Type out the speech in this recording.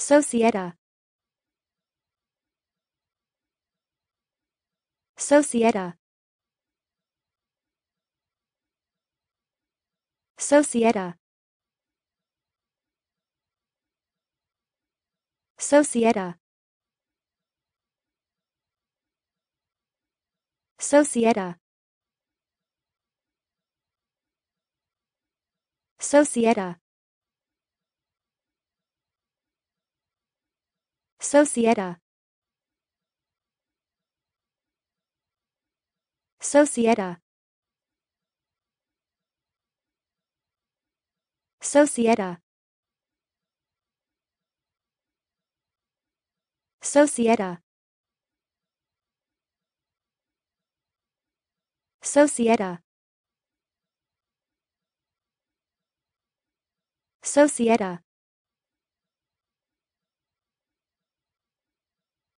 Societa. Societa. Societa. Societa. Societa. Societa. Societa. Societa. Societa. Societa. Societa. Societa.